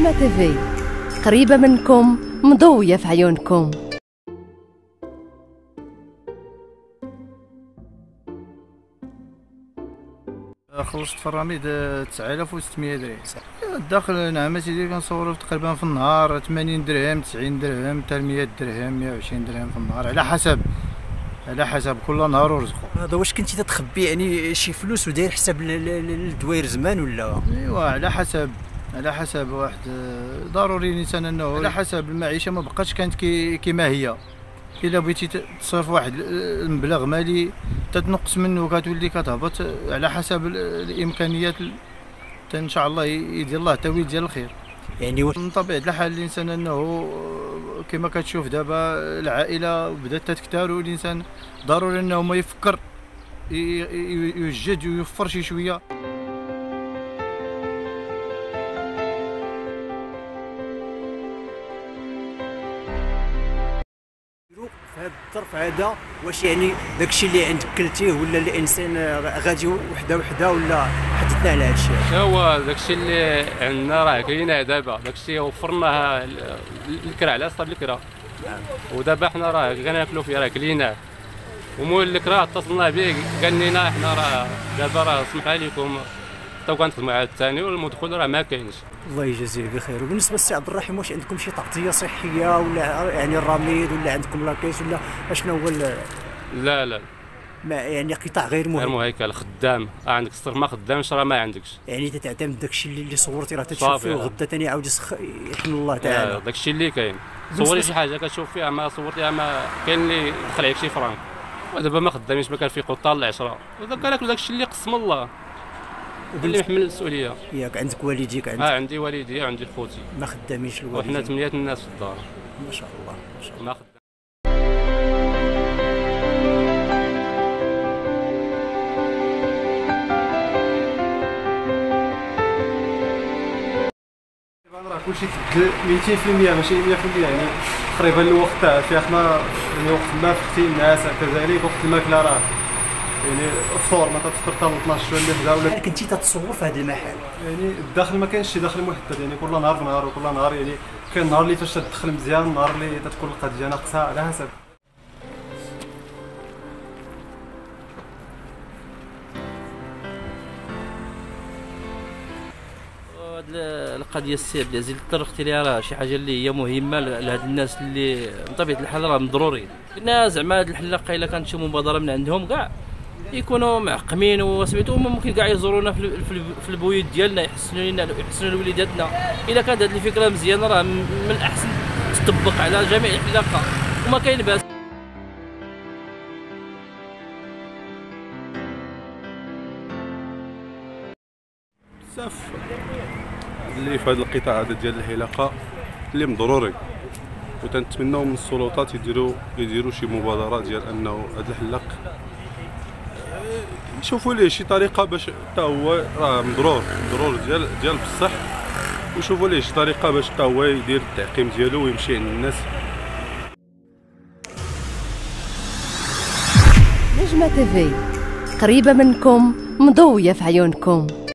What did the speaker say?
نجمة تيفي قريبة منكم مضوية في عيونكم. خلصت في الرميد 9600 درهم. الدخل نعم سيدي كنصورو تقريبا في النهار 80 درهم 90 درهم حتى 100 درهم 120 درهم في النهار على حسب. على حسب كل نهار ورزقه هذا واش كنتي تتخبي؟ يعني شي فلوس وداير حساب الدواير زمان ولا؟ إيوا على حسب. على حسب واحد ضروري الإنسان أنه على حسب المعيشة ما بقاتش كانت كي كيما هي. إلا بغيتي تصرف واحد المبلغ مالي تتنقص منه كتولي كتهبط على حسب الإمكانيات إن شاء الله يدير الله التويل ديال الخير. يعني واش من طبيعة الحال الإنسان أنه كما كتشوف دابا العائلة بدات تتكثر والإنسان ضروري أنه ما يفكر يوجد ويوفر شي شوية. هذا الظرف هذا واش يعني داكشي اللي عندك كلتيه ولا الإنسان غادي وحده وحده ولا حدثنا على هذا الشيء هو داكشي اللي عندنا راه كاين دابا. داكشي وفرناه الكرا على صاب الكرا. ودابا حنا راه كناكلوا فيه راه كليناه ومول الكرا اتصلنا به قال لنا حنا راه دابا راه سمح عليكم حتى كنخدموا على الثاني والمدخول راه ما كاينش. الله يجازيه بخير. وبالنسبة للسي عبد الرحيم واش عندكم شي تغطيه صحية ولا يعني الرميد ولا عندكم لاكيس ولا أشنو هو لا لا. ما يعني قطاع غير غير مهم مهيكل خدام. آه عندك الصغر ما خدامش راه ما عندكش. يعني تتعتمد داكشي اللي, اللي صورتي راه صافي، فيه آه. وغدا ثاني عاود يسخ يحمل الله تعالى. داكشي اللي كاين. صوري شي حاجة كتشوف فيها ما صورتيها ما كاين اللي يدخل عليك شي فرانك. ودابا ما خدامينش ما كنفيقوا حتى العشرة ودابا كناكلوا داكشي اللي قسم الله. اللي محمل المسؤوليه ياك عندك والديك عندك. آه عندي والدي وعندي خوتي. ما خدامينش وحنا الوالدين ثمانية الناس في الدار. ما شاء الله ما شاء الله. ما كلشي تبدل 200% ماشي 100% يعني تقريبا الوقت تاع في إحنا يعني وقت ما فختي الناس كذلك وقت الماكلة راه. يعني الفطور ما تفطر حتى 12 ولا حدا ولا كنتي تتصور في هذا المحل. يعني الدخل ما كانش شي دخل محدد يعني كل نهار بنهار وكل نهار يعني كاين النهار اللي فاش تدخل مزيان النهار اللي تتكون القضية ناقصة على حسب. القضية السي عبد العزيز اللي طرقتي ليها راه شي حاجة اللي هي مهمة لهاد الناس اللي بطبيعه الحال راهم ضروري. قلنا زعما هاد الحلاقة إلا كانت شي مبادرة من عندهم كاع يكونوا معقمين وسميتو ممكن كاع يزورونا في ال- في ال- في البيوت ديالنا يحسنوا لنا يحسنوا لوليداتنا. إلا كانت هاد الفكرة مزيانة راه من الأحسن تطبق على جميع الحلاقه وما كاين بأس. بزاف اللي في هذا القطاع هذا ديال الحلاقه اللي ضروري. وتنتمناو من السلطات يديروا يديروا شي مبادرة ديال أنه هذا الحلاق يشوفوا ليه شي طريقة باش حتى هو راه مضرور ضرور ديال ديال بصح. ويشوفوا ليه شي طريقة باش حتى هو يدير التعقيم ديالو ويمشي عند الناس. نجمة تيفي قريبة منكم مضوية في عيونكم.